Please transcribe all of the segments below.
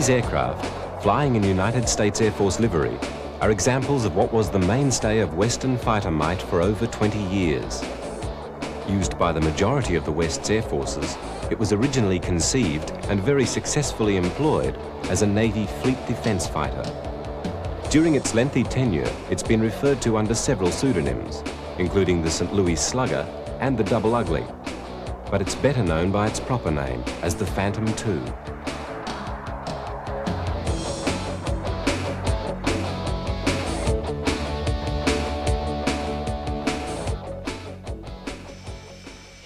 These aircraft, flying in United States Air Force livery, are examples of what was the mainstay of Western fighter might for over 20 years. Used by the majority of the West's air forces, it was originally conceived and very successfully employed as a Navy fleet defence fighter. During its lengthy tenure, it's been referred to under several pseudonyms, including the St. Louis Slugger and the Double Ugly, but it's better known by its proper name as the Phantom II.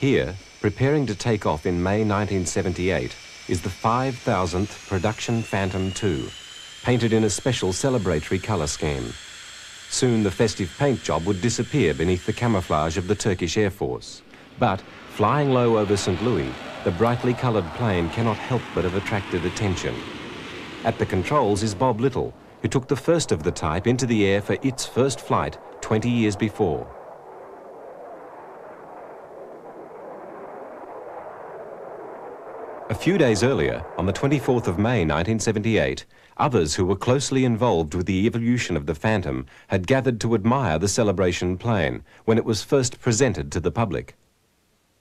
Here, preparing to take off in May 1978, is the 5,000th production Phantom II, painted in a special celebratory colour scheme. Soon the festive paint job would disappear beneath the camouflage of the Turkish Air Force. But, flying low over St. Louis, the brightly coloured plane cannot help but have attracted attention. At the controls is Bob Little, who took the first of the type into the air for its first flight 20 years before. A few days earlier, on the 24th of May 1978, others who were closely involved with the evolution of the Phantom had gathered to admire the Celebration plane when it was first presented to the public.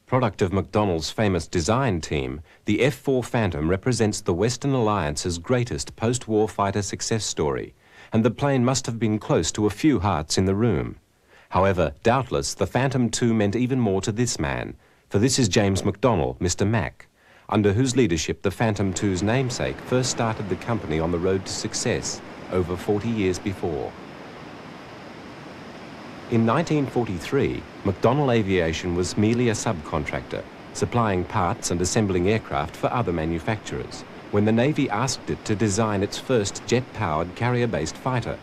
Product of McDonnell's famous design team, the F-4 Phantom represents the Western Alliance's greatest post-war fighter success story, and the plane must have been close to a few hearts in the room. However, doubtless, the Phantom II meant even more to this man, for this is James McDonnell, Mr. Mack, under whose leadership the Phantom II's namesake first started the company on the road to success over 40 years before. In 1943, McDonnell Aviation was merely a subcontractor, supplying parts and assembling aircraft for other manufacturers, when the Navy asked it to design its first jet-powered carrier-based fighter.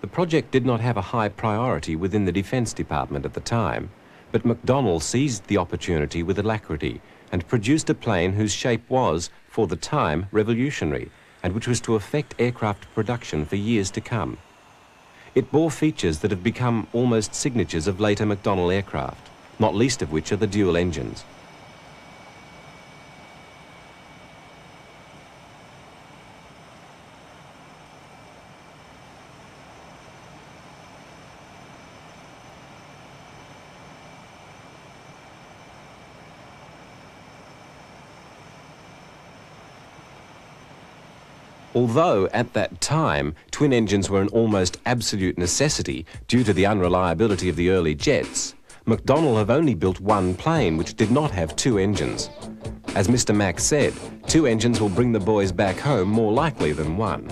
The project did not have a high priority within the Defence Department at the time, but McDonnell seized the opportunity with alacrity and produced a plane whose shape was, for the time, revolutionary and which was to affect aircraft production for years to come. It bore features that have become almost signatures of later McDonnell aircraft, not least of which are the dual engines. Although at that time twin engines were an almost absolute necessity due to the unreliability of the early jets, McDonnell have only built one plane which did not have two engines. As Mr. Mack said, two engines will bring the boys back home more likely than one.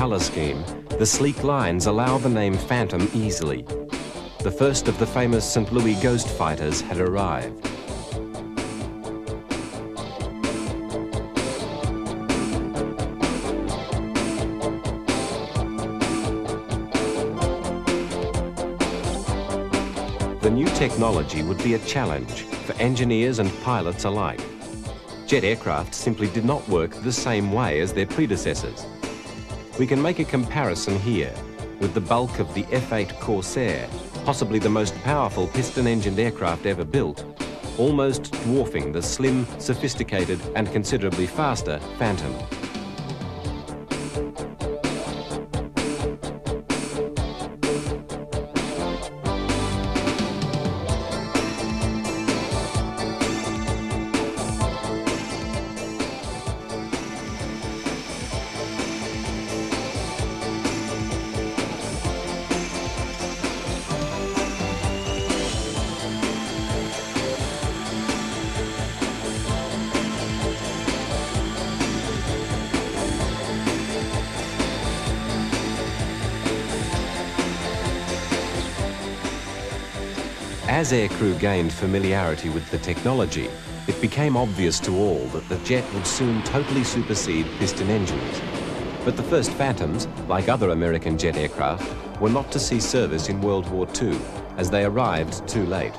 Colour scheme, the sleek lines allow the name Phantom easily. The first of the famous St. Louis Ghost fighters had arrived. The new technology would be a challenge for engineers and pilots alike. Jet aircraft simply did not work the same way as their predecessors. We can make a comparison here with the bulk of the F-8 Corsair, possibly the most powerful piston-engined aircraft ever built, almost dwarfing the slim, sophisticated and considerably faster Phantom. As aircrew gained familiarity with the technology, it became obvious to all that the jet would soon totally supersede piston engines. But the first Phantoms, like other American jet aircraft, were not to see service in World War II, as they arrived too late.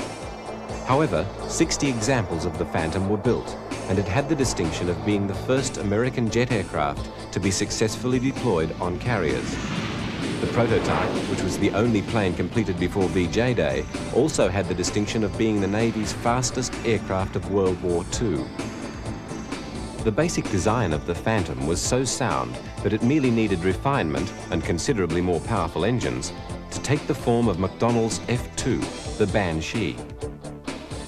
However, 60 examples of the Phantom were built, and it had the distinction of being the first American jet aircraft to be successfully deployed on carriers. Prototype, which was the only plane completed before VJ Day, also had the distinction of being the Navy's fastest aircraft of World War II. The basic design of the Phantom was so sound that it merely needed refinement and considerably more powerful engines to take the form of McDonnell's F-2, the Banshee.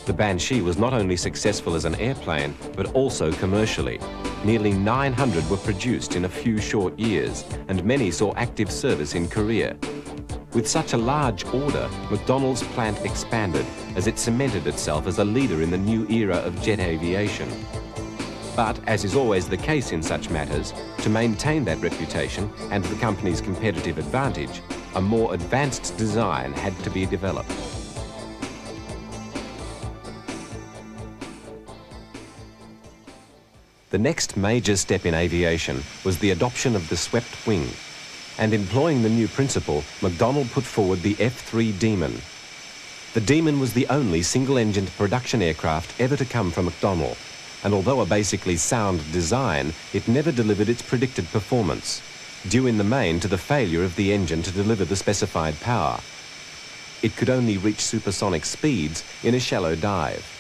The Banshee was not only successful as an airplane, but also commercially. Nearly 900 were produced in a few short years, and many saw active service in Korea. With such a large order, McDonnell's plant expanded as it cemented itself as a leader in the new era of jet aviation. But, as is always the case in such matters, to maintain that reputation and the company's competitive advantage, a more advanced design had to be developed. The next major step in aviation was the adoption of the swept wing. And employing the new principle, McDonnell put forward the F-3 Demon. The Demon was the only single-engined production aircraft ever to come from McDonnell. And although a basically sound design, it never delivered its predicted performance, due in the main to the failure of the engine to deliver the specified power. It could only reach supersonic speeds in a shallow dive.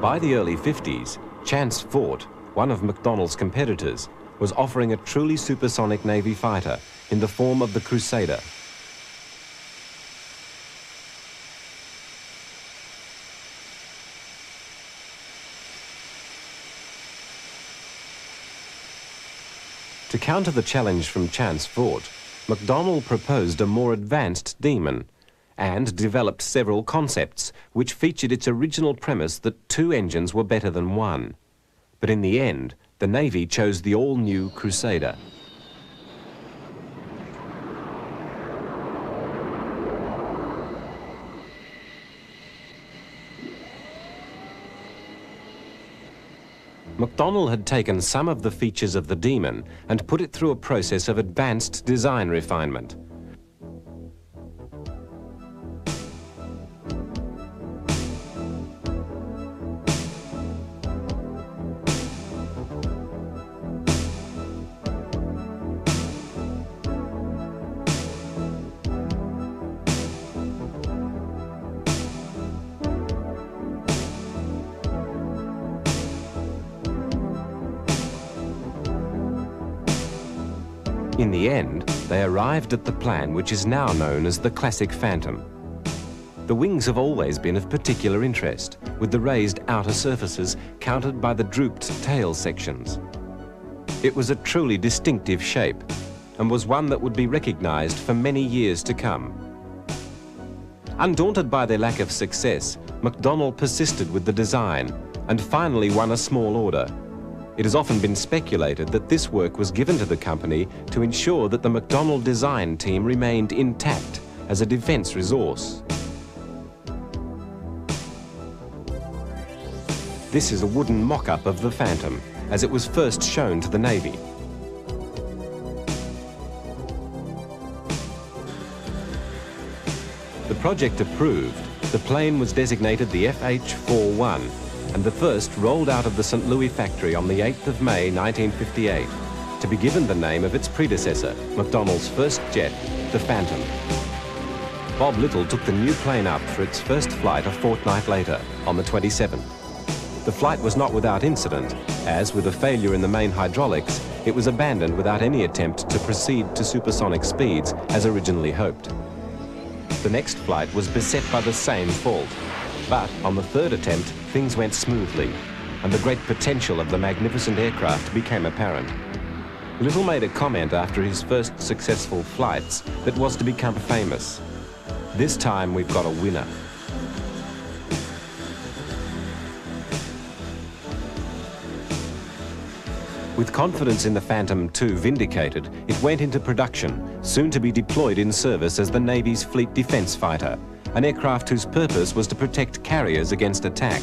By the early 50s, Chance Vought, one of McDonnell's competitors, was offering a truly supersonic Navy fighter in the form of the Crusader. To counter the challenge from Chance Vought, McDonnell proposed a more advanced Demon, and developed several concepts which featured its original premise that two engines were better than one. But in the end, the Navy chose the all-new Crusader. McDonnell had taken some of the features of the Demon and put it through a process of advanced design refinement. In the end, they arrived at the plan which is now known as the Classic Phantom. The wings have always been of particular interest, with the raised outer surfaces countered by the drooped tail sections. It was a truly distinctive shape, and was one that would be recognized for many years to come. Undaunted by their lack of success, McDonnell persisted with the design and finally won a small order it has often been speculated that this work was given to the company to ensure that the McDonnell design team remained intact as a defence resource. This is a wooden mock-up of the Phantom, as it was first shown to the Navy. The project approved, the plane was designated the F4H-1 and the first rolled out of the St. Louis factory on the 8th of May 1958. to be given the name of its predecessor, McDonnell's first jet, the Phantom. Bob Little took the new plane up for its first flight a fortnight later, on the 27th. The flight was not without incident, as with a failure in the main hydraulics, it was abandoned without any attempt to proceed to supersonic speeds as originally hoped. The next flight was beset by the same fault, but on the third attempt, things went smoothly, and the great potential of the magnificent aircraft became apparent. Little made a comment after his first successful flights that was to become famous. This time we've got a winner. With confidence in the Phantom II vindicated, it went into production, soon to be deployed in service as the Navy's Fleet Defence Fighter, an aircraft whose purpose was to protect carriers against attack.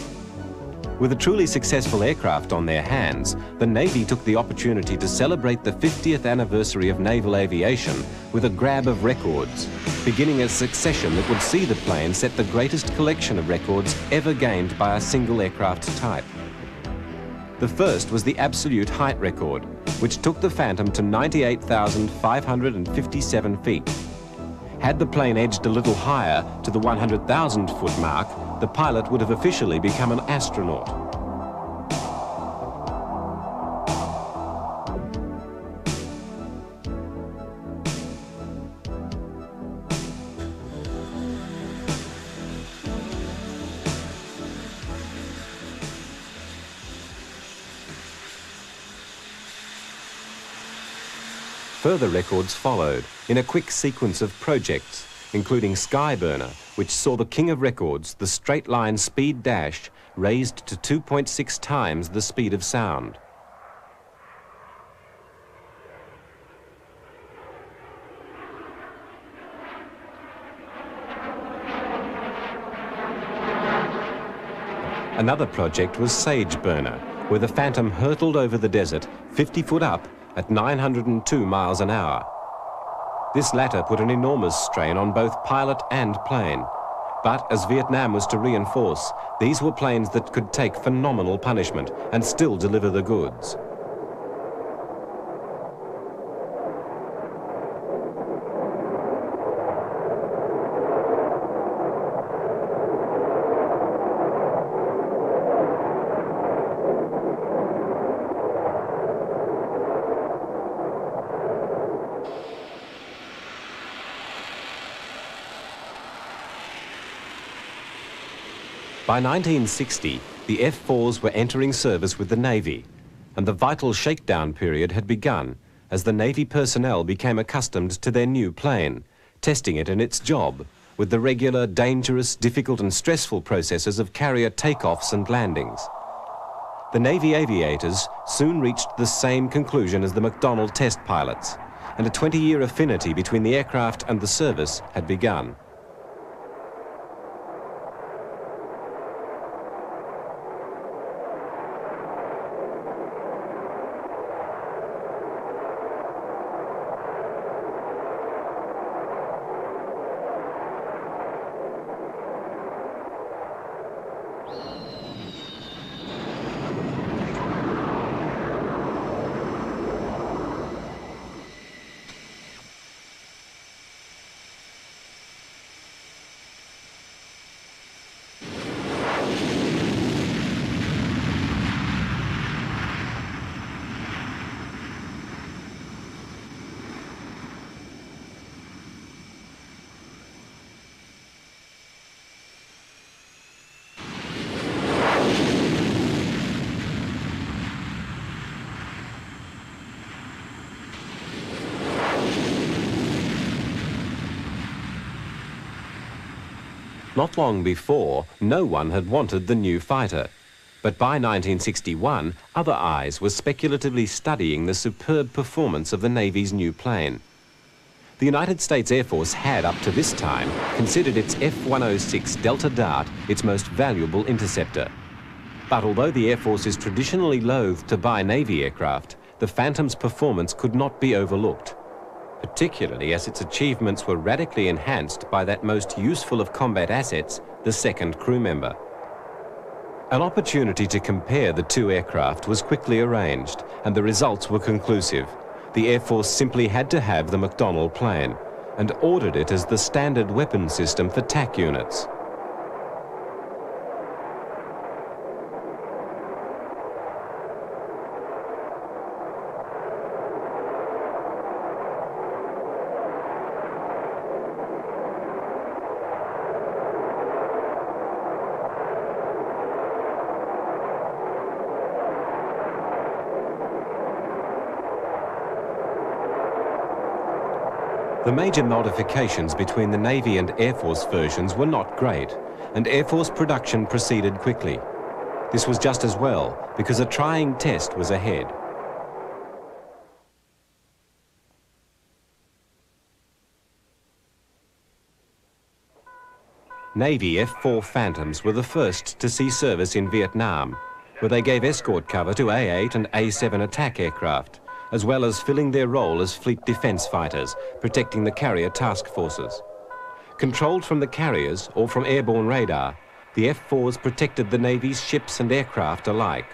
With a truly successful aircraft on their hands, the Navy took the opportunity to celebrate the 50th anniversary of naval aviation with a grab of records, beginning a succession that would see the plane set the greatest collection of records ever gained by a single aircraft type. The first was the absolute height record, which took the Phantom to 98,557 feet. Had the plane edged a little higher to the 100,000 foot mark, the pilot would have officially become an astronaut. Further records followed in a quick sequence of projects, including Skyburner, which saw the king of records, the straight line speed dash, raised to 2.6 times the speed of sound. Another project was Sageburner, where the Phantom hurtled over the desert 50 foot up at 902 miles an hour. This latter put an enormous strain on both pilot and plane. But as Vietnam was to reinforce, these were planes that could take phenomenal punishment and still deliver the goods. By 1960, the F-4s were entering service with the Navy, and the vital shakedown period had begun as the Navy personnel became accustomed to their new plane, testing it in its job with the regular, dangerous, difficult and stressful processes of carrier takeoffs and landings. The Navy aviators soon reached the same conclusion as the McDonnell test pilots, and a 20-year affinity between the aircraft and the service had begun. Not long before, no one had wanted the new fighter. But by 1961, other eyes were speculatively studying the superb performance of the Navy's new plane. The United States Air Force had, up to this time, considered its F-106 Delta Dart its most valuable interceptor. But although the Air Force is traditionally loath to buy Navy aircraft, the Phantom's performance could not be overlooked particularly as its achievements were radically enhanced by that most useful of combat assets, the second crew member. An opportunity to compare the two aircraft was quickly arranged, and the results were conclusive, the Air Force simply had to have the McDonnell plane and ordered it as the standard weapon system for TAC units. The major modifications between the Navy and Air Force versions were not great, and Air Force production proceeded quickly. This was just as well, because a trying test was ahead. Navy F-4 Phantoms were the first to see service in Vietnam, where they gave escort cover to A-8 and A-7 attack aircraft as well as filling their role as fleet defence fighters, protecting the carrier task forces. Controlled from the carriers or from airborne radar, the F-4s protected the Navy's ships and aircraft alike.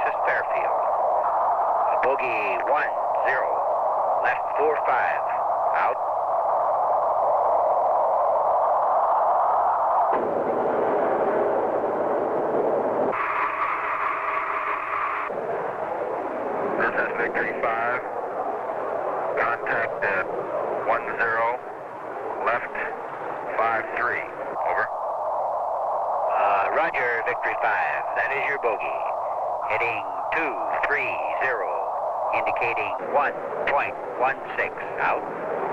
Mrs. Fairfield. Bogey one zero, left 4 5, out 1.16 out.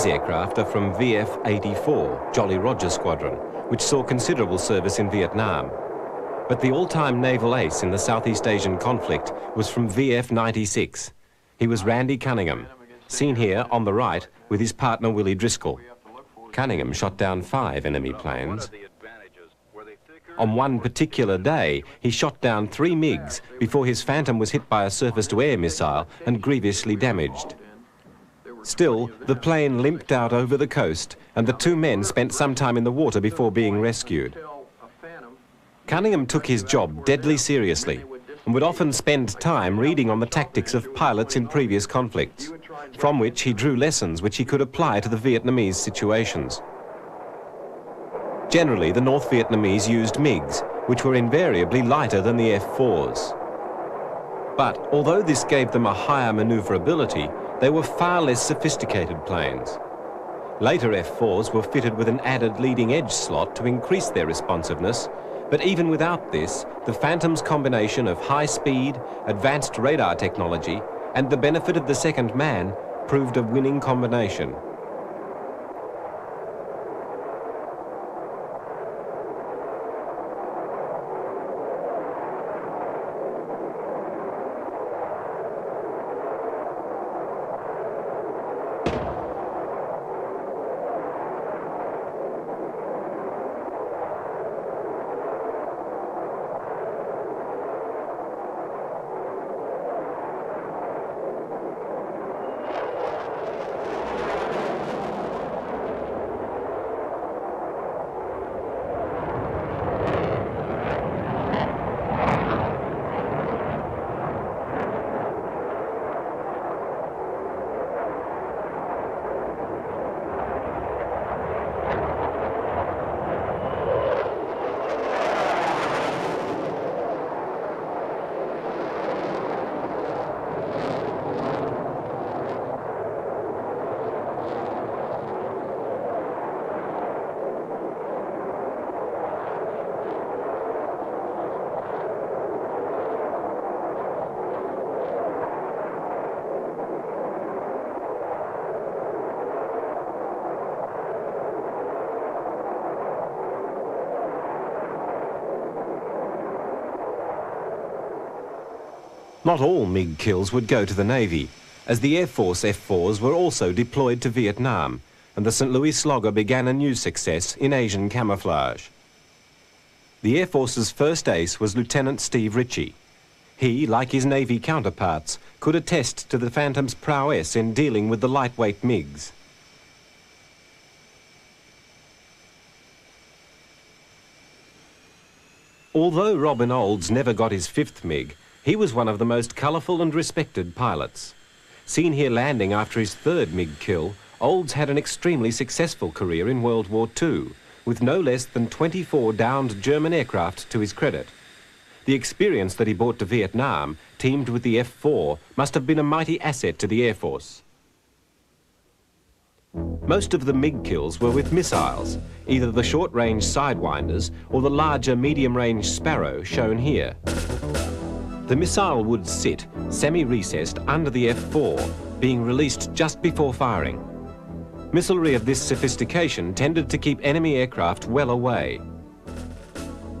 These aircraft are from VF-84, Jolly Roger Squadron, which saw considerable service in Vietnam. But the all-time naval ace in the Southeast Asian conflict was from VF-96. He was Randy Cunningham, seen here on the right with his partner Willie Driscoll. Cunningham shot down five enemy planes. On one particular day, he shot down three MiGs before his Phantom was hit by a surface-to-air missile and grievously damaged. Still, the plane limped out over the coast and the two men spent some time in the water before being rescued. Cunningham took his job deadly seriously and would often spend time reading on the tactics of pilots in previous conflicts, from which he drew lessons which he could apply to the Vietnamese situations. Generally, the North Vietnamese used MiGs, which were invariably lighter than the F-4s. But although this gave them a higher maneuverability, they were far less sophisticated planes. Later F-4s were fitted with an added leading edge slot to increase their responsiveness, but even without this, the Phantom's combination of high speed, advanced radar technology, and the benefit of the second man proved a winning combination. Not all MiG kills would go to the Navy, as the Air Force F-4s were also deployed to Vietnam, and the St. Louis Slugger began a new success in Asian camouflage. The Air Force's first ace was Lieutenant Steve Ritchie. He, like his Navy counterparts, could attest to the Phantom's prowess in dealing with the lightweight MiGs. Although Robin Olds never got his fifth MiG, he was one of the most colourful and respected pilots. Seen here landing after his third MiG kill, Olds had an extremely successful career in World War II, with no less than 24 downed German aircraft to his credit. The experience that he brought to Vietnam, teamed with the F-4, must have been a mighty asset to the Air Force. Most of the MiG kills were with missiles, either the short-range Sidewinders or the larger medium-range Sparrow shown here. The missile would sit, semi-recessed, under the F-4, being released just before firing. Missilery of this sophistication tended to keep enemy aircraft well away.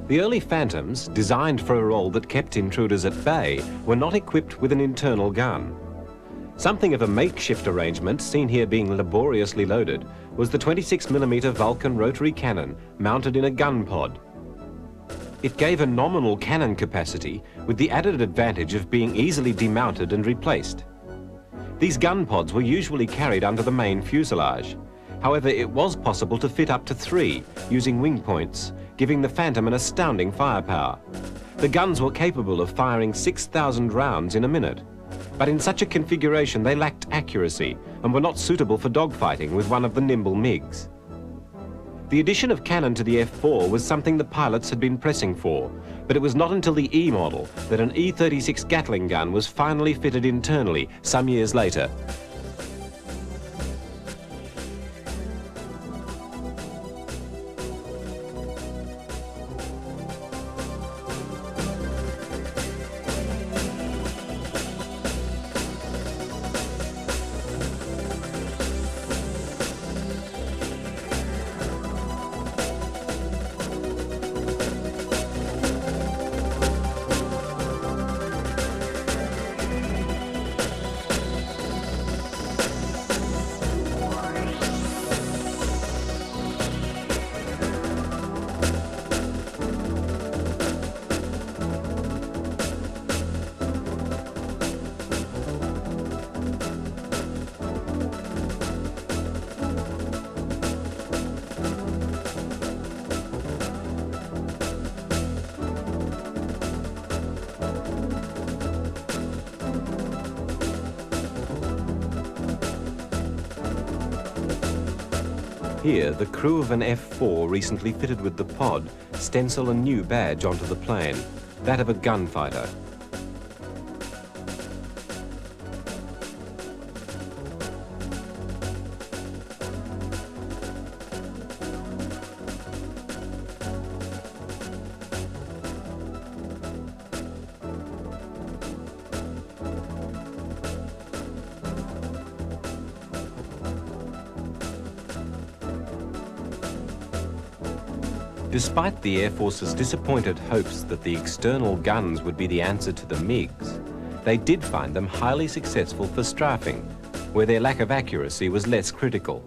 The early Phantoms, designed for a role that kept intruders at bay, were not equipped with an internal gun. Something of a makeshift arrangement, seen here being laboriously loaded, was the 26mm Vulcan rotary cannon mounted in a gun pod it gave a nominal cannon capacity with the added advantage of being easily demounted and replaced. These gun pods were usually carried under the main fuselage. However, it was possible to fit up to three using wing points, giving the Phantom an astounding firepower. The guns were capable of firing 6,000 rounds in a minute, but in such a configuration they lacked accuracy and were not suitable for dogfighting with one of the nimble MiGs. The addition of cannon to the F-4 was something the pilots had been pressing for, but it was not until the E model that an E-36 Gatling gun was finally fitted internally some years later. Here, the crew of an F-4 recently fitted with the pod stencil a new badge onto the plane, that of a gunfighter. Despite the Air Force's disappointed hopes that the external guns would be the answer to the MiGs, they did find them highly successful for strafing, where their lack of accuracy was less critical.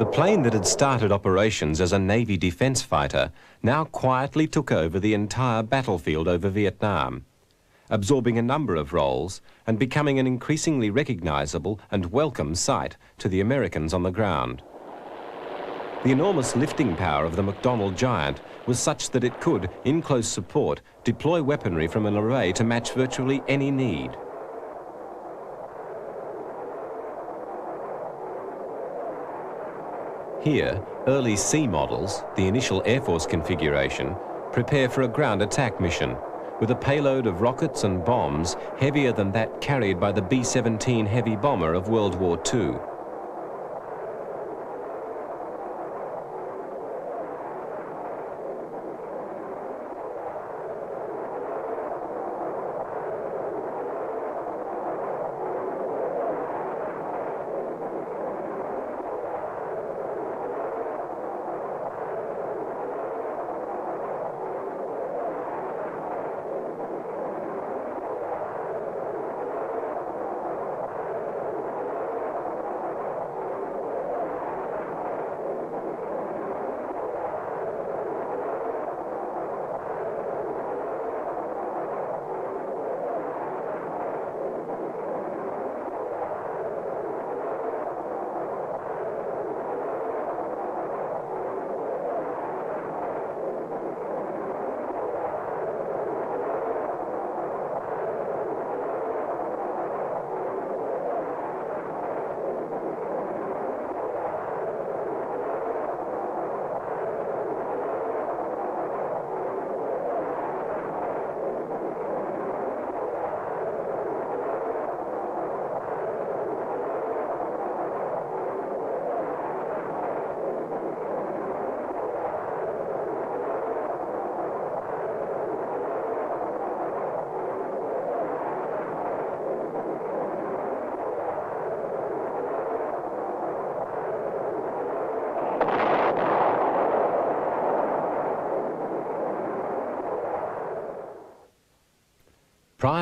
The plane that had started operations as a Navy defense fighter now quietly took over the entire battlefield over Vietnam, absorbing a number of roles and becoming an increasingly recognizable and welcome sight to the Americans on the ground. The enormous lifting power of the McDonnell Giant was such that it could, in close support, deploy weaponry from an array to match virtually any need. Here, early C models, the initial Air Force configuration, prepare for a ground attack mission with a payload of rockets and bombs heavier than that carried by the B-17 heavy bomber of World War II.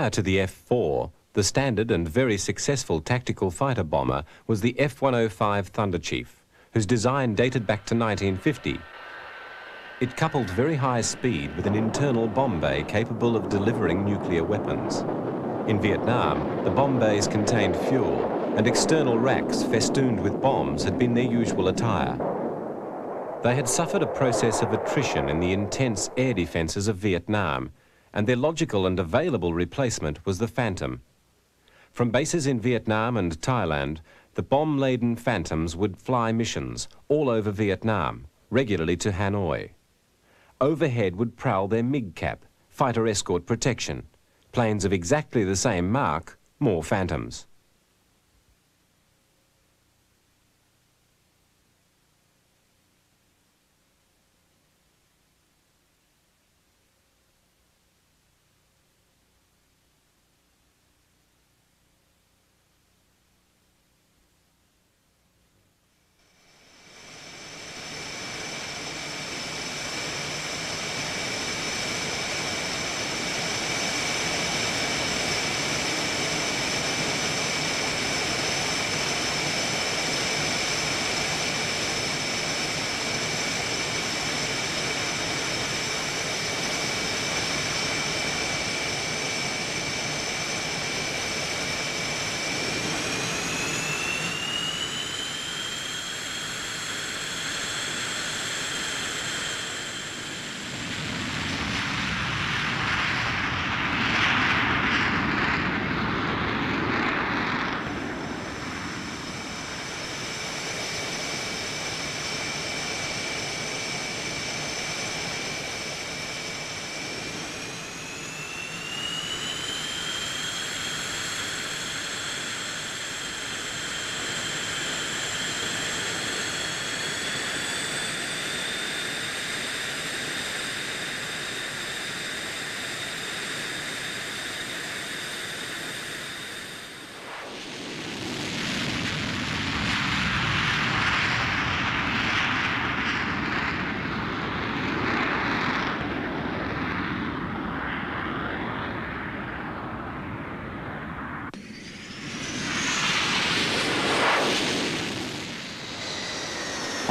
Prior to the F-4, the standard and very successful tactical fighter bomber was the F-105 Thunderchief, whose design dated back to 1950. It coupled very high speed with an internal bomb bay capable of delivering nuclear weapons. In Vietnam, the bomb bays contained fuel, and external racks festooned with bombs had been their usual attire. They had suffered a process of attrition in the intense air defences of Vietnam, and their logical and available replacement was the Phantom. From bases in Vietnam and Thailand, the bomb-laden Phantoms would fly missions all over Vietnam, regularly to Hanoi. Overhead would prowl their MiG-cap, fighter escort protection, planes of exactly the same mark, more Phantoms.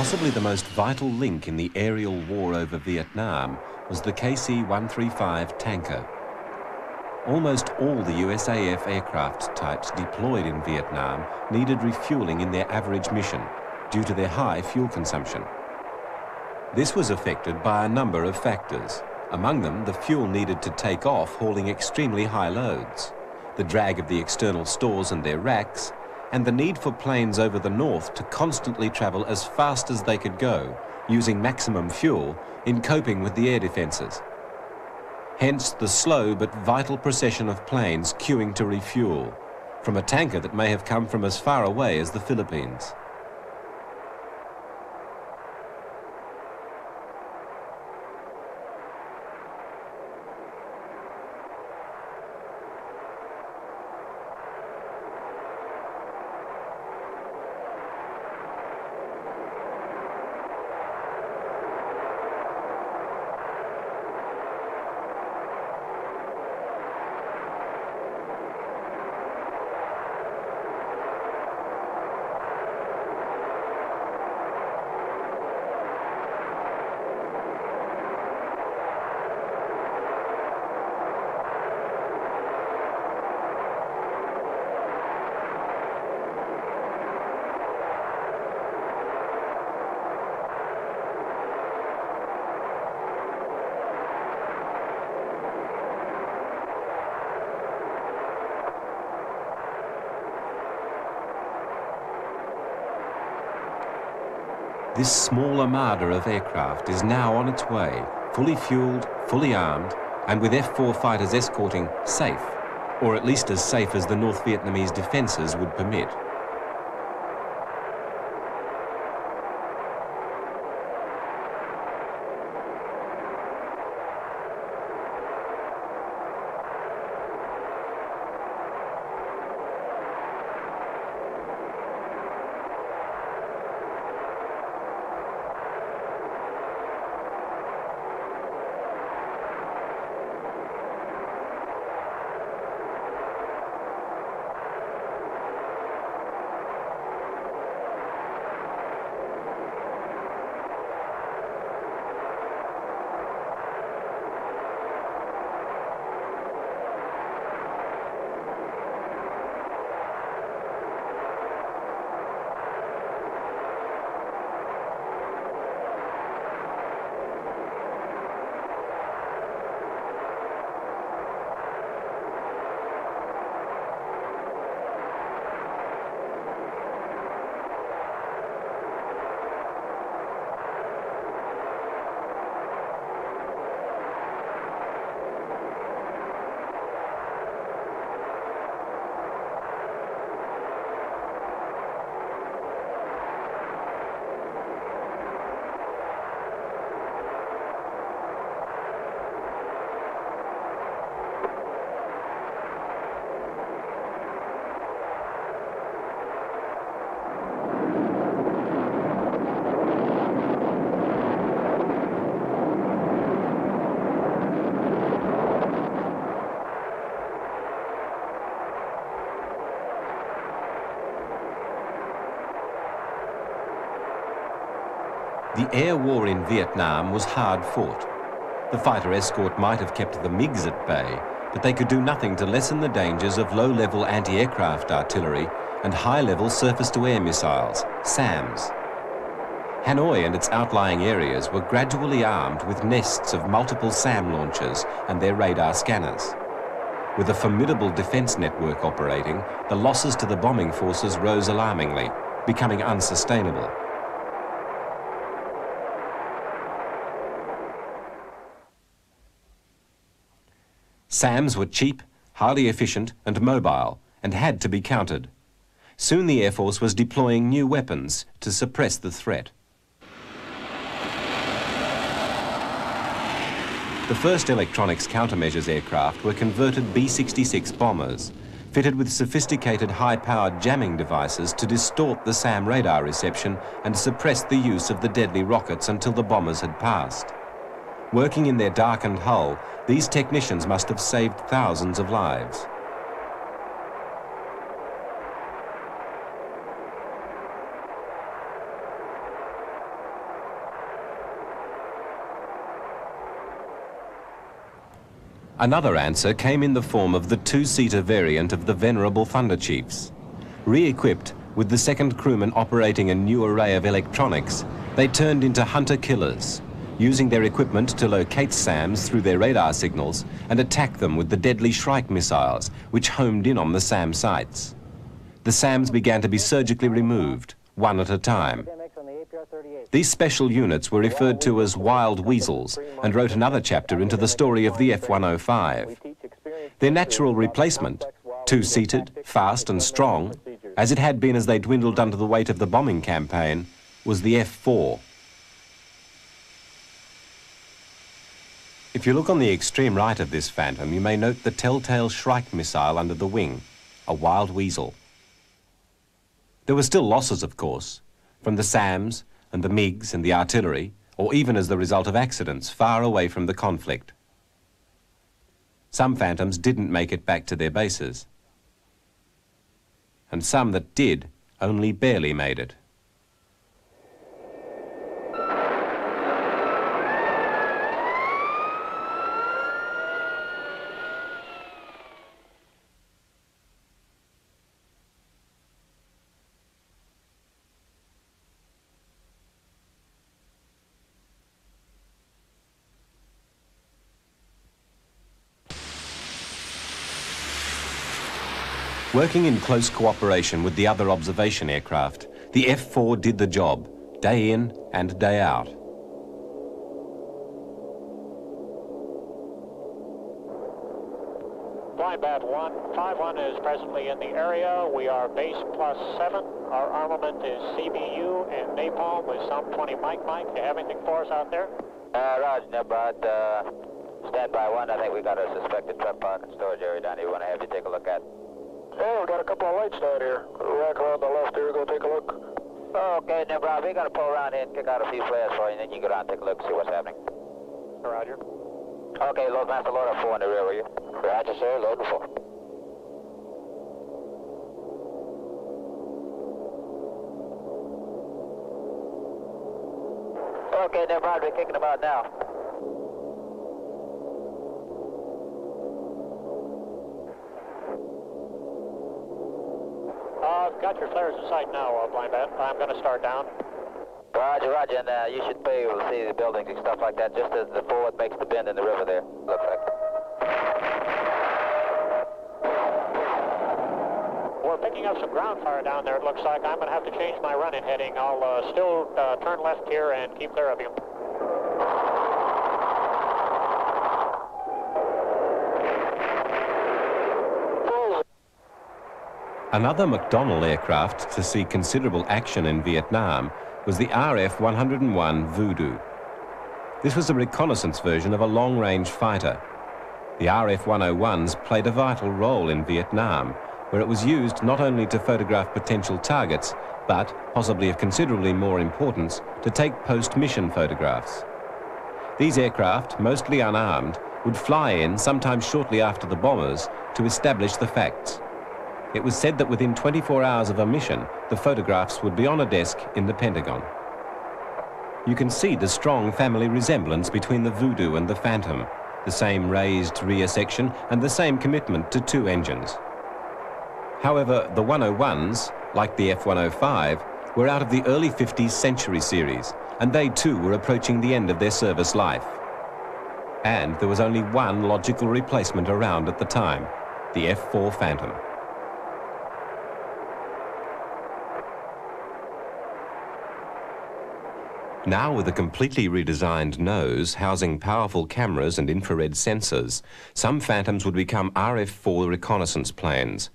Possibly the most vital link in the aerial war over Vietnam was the KC-135 tanker. Almost all the USAF aircraft types deployed in Vietnam needed refueling in their average mission due to their high fuel consumption. This was affected by a number of factors, among them the fuel needed to take off hauling extremely high loads, the drag of the external stores and their racks, and the need for planes over the north to constantly travel as fast as they could go, using maximum fuel in coping with the air defences. Hence the slow but vital procession of planes queuing to refuel, from a tanker that may have come from as far away as the Philippines. This small armada of aircraft is now on its way, fully fueled, fully armed, and with F-4 fighters escorting safe, or at least as safe as the North Vietnamese defences would permit. The air war in Vietnam was hard fought. The fighter escort might have kept the MiGs at bay, but they could do nothing to lessen the dangers of low-level anti-aircraft artillery and high-level surface-to-air missiles, SAMs. Hanoi and its outlying areas were gradually armed with nests of multiple SAM launchers and their radar scanners. With a formidable defence network operating, the losses to the bombing forces rose alarmingly, becoming unsustainable. SAMs were cheap, highly efficient and mobile and had to be countered. Soon the Air Force was deploying new weapons to suppress the threat. The first electronics countermeasures aircraft were converted B-66 bombers, fitted with sophisticated high-powered jamming devices to distort the SAM radar reception and suppress the use of the deadly rockets until the bombers had passed. Working in their darkened hull, these technicians must have saved thousands of lives. Another answer came in the form of the two-seater variant of the venerable Thunderchiefs. Re-equipped with the second crewman operating a new array of electronics, they turned into hunter-killers, using their equipment to locate SAMs through their radar signals and attack them with the deadly Shrike missiles, which homed in on the SAM sites. The SAMs began to be surgically removed, one at a time. These special units were referred to as wild weasels and wrote another chapter into the story of the F-105. Their natural replacement, two-seated, fast and strong, as it had been as they dwindled under the weight of the bombing campaign, was the F-4. If you look on the extreme right of this Phantom, you may note the telltale Shrike missile under the wing, a wild weasel. There were still losses, of course, from the SAMs and the MiGs and the artillery, or even as the result of accidents far away from the conflict. Some Phantoms didn't make it back to their bases. And some that did only barely made it. Working in close cooperation with the other observation aircraft, the F-4 did the job, day in and day out. Blind Bat 1, 5-1 is presently in the area. We are base plus 7. Our armament is CBU and napalm with some 20 Mike Mike. Do you have anything for us out there? Uh, Roger, Nimrod. Uh, stand by one. I think we got a suspected truck park and storage area down here we want to have you take a look at. Yeah, we got a couple of lights down here. Rack around the left here, go take a look. Okay, Nimrod, we're going to pull around here and kick out a few flares for you, and then you go down and take a look and see what's happening. Roger. Okay, load master, load up four in the rear, will you? Roger, sir, load four. Okay, Nimrod, we're kicking them out now. Uh, got your flares in sight now, uh, Blind Bat. I'm going to start down. Roger, roger, and uh, you should be able to see the buildings and stuff like that just as the forward makes the bend in the river there, looks like. We're picking up some ground fire down there, it looks like. I'm going to have to change my running heading. I'll uh, still uh, turn left here and keep clear of you. Another McDonnell aircraft to see considerable action in Vietnam was the RF-101 Voodoo. This was a reconnaissance version of a long-range fighter. The RF-101s played a vital role in Vietnam, where it was used not only to photograph potential targets, but, possibly of considerably more importance, to take post-mission photographs. These aircraft, mostly unarmed, would fly in, sometimes shortly after the bombers, to establish the facts. It was said that within 24 hours of a mission, the photographs would be on a desk in the Pentagon. You can see the strong family resemblance between the Voodoo and the Phantom, the same raised rear section and the same commitment to two engines. However, the 101s, like the F-105, were out of the early 50s Century series, and they too were approaching the end of their service life. And there was only one logical replacement around at the time, the F-4 Phantom. Now with a completely redesigned nose housing powerful cameras and infrared sensors, some Phantoms would become RF-4 reconnaissance planes.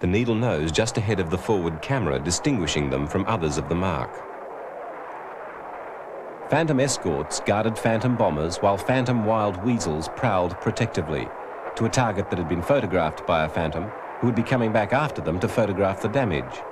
The needle nose just ahead of the forward camera distinguishing them from others of the mark. Phantom escorts guarded Phantom bombers while Phantom wild weasels prowled protectively to a target that had been photographed by a Phantom who would be coming back after them to photograph the damage.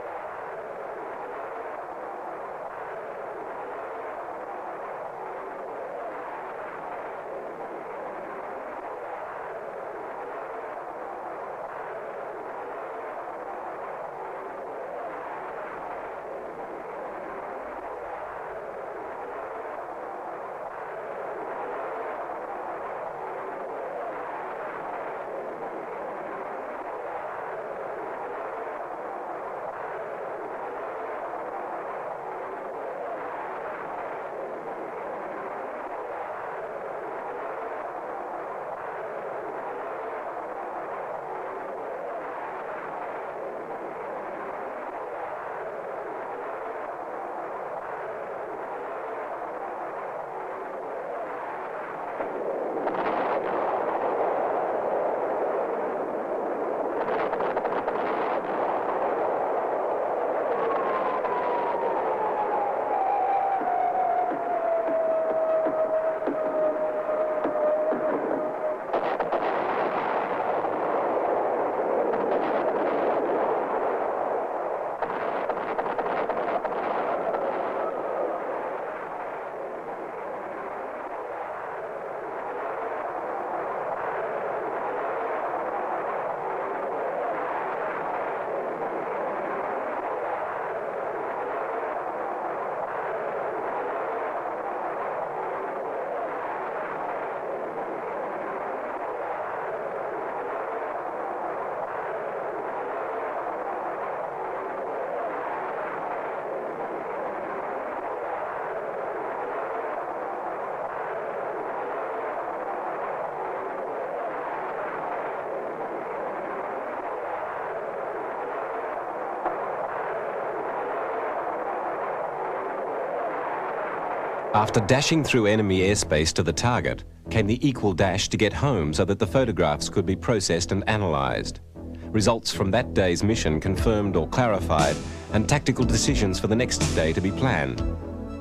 After dashing through enemy airspace to the target, came the equal dash to get home so that the photographs could be processed and analysed. Results from that day's mission confirmed or clarified, and tactical decisions for the next day to be planned.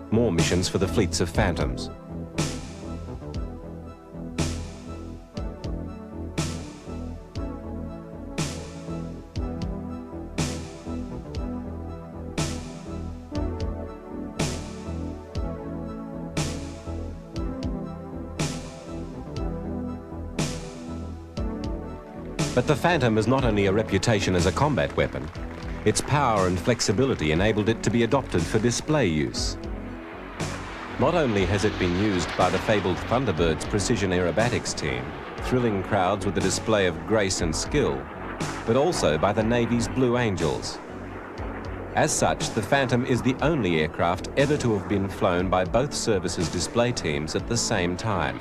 More missions for the fleets of Phantoms. But the Phantom is not only a reputation as a combat weapon, its power and flexibility enabled it to be adopted for display use. Not only has it been used by the fabled Thunderbirds precision aerobatics team, thrilling crowds with a display of grace and skill, but also by the Navy's Blue Angels. As such, the Phantom is the only aircraft ever to have been flown by both services' display teams at the same time.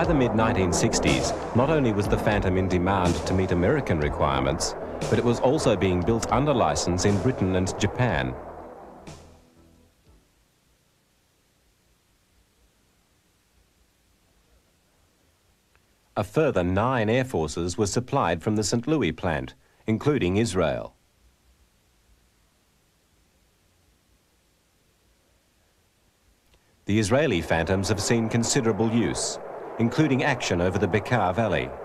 By the mid-1960s, not only was the Phantom in demand to meet American requirements, but it was also being built under license in Britain and Japan. A further nine air forces were supplied from the St. Louis plant, including Israel. The Israeli Phantoms have seen considerable use including action over the Bekaa Valley.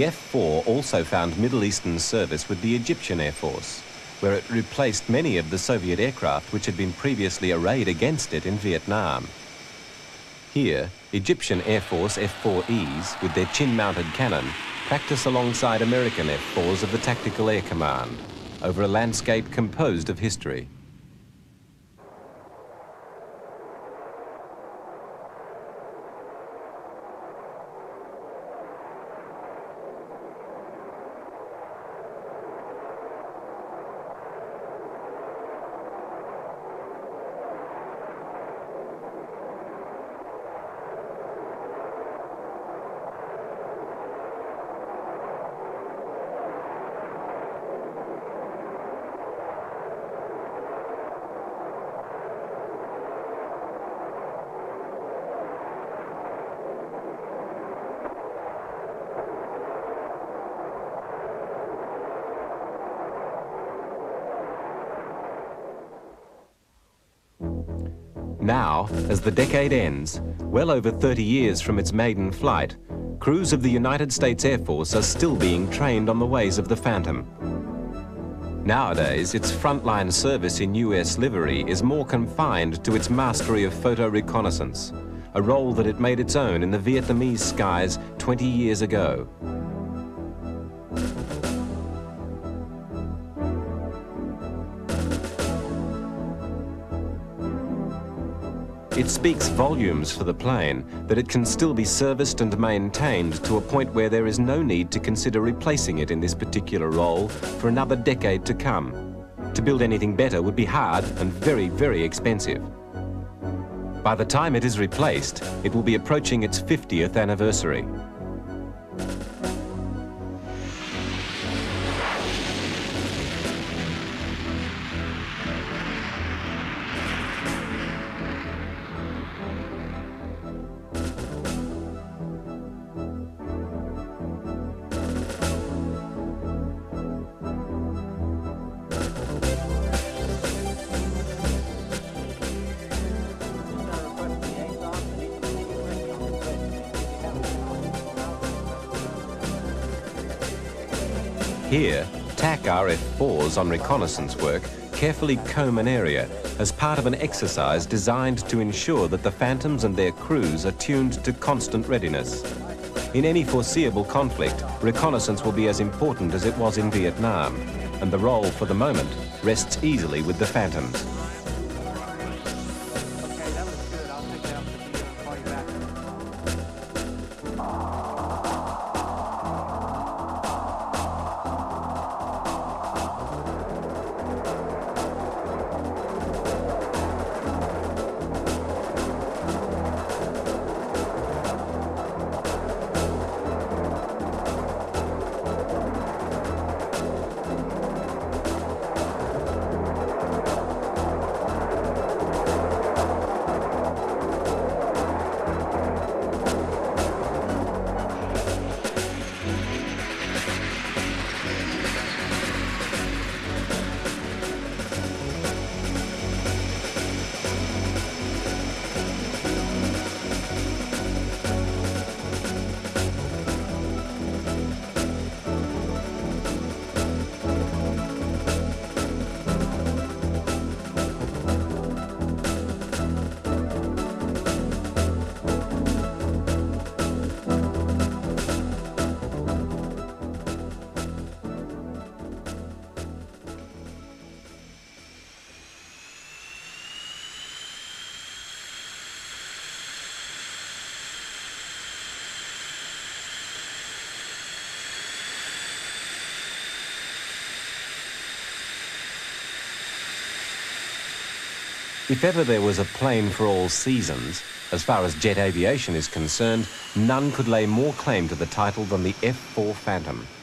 The F-4 also found Middle Eastern service with the Egyptian Air Force, where it replaced many of the Soviet aircraft which had been previously arrayed against it in Vietnam. Here, Egyptian Air Force F-4Es, with their chin-mounted cannon, practice alongside American F-4s of the Tactical Air Command, over a landscape composed of history. Now, as the decade ends, well over 30 years from its maiden flight, crews of the United States Air Force are still being trained on the ways of the Phantom. Nowadays, its frontline service in US livery is more confined to its mastery of photo reconnaissance, a role that it made its own in the Vietnamese skies 20 years ago. Speaks volumes for the plane that it can still be serviced and maintained to a point where there is no need to consider replacing it in this particular role for another decade to come. To build anything better would be hard and very, very expensive. By the time it is replaced, it will be approaching its 50th anniversary. RF-4s on reconnaissance work carefully comb an area as part of an exercise designed to ensure that the Phantoms and their crews are tuned to constant readiness. In any foreseeable conflict, reconnaissance will be as important as it was in Vietnam, and the role, for the moment, rests easily with the Phantoms. If ever there was a plane for all seasons, as far as jet aviation is concerned, none could lay more claim to the title than the F-4 Phantom.